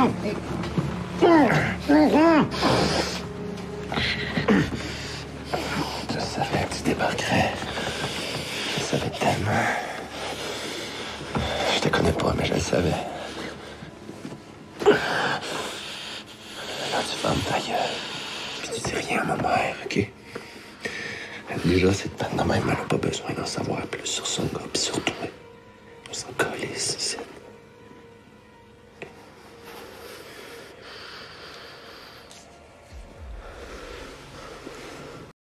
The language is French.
Je savais que tu débarquerais. Je savais tellement. Je te connais pas, mais je le savais. Là, tu fermes ta gueule. Puis tu dis rien à ma mère, OK? Déjà, cette panne de même, elle n'a pas besoin d'en savoir plus sur son gars, puis sur toi. On s'en calisse, c'est...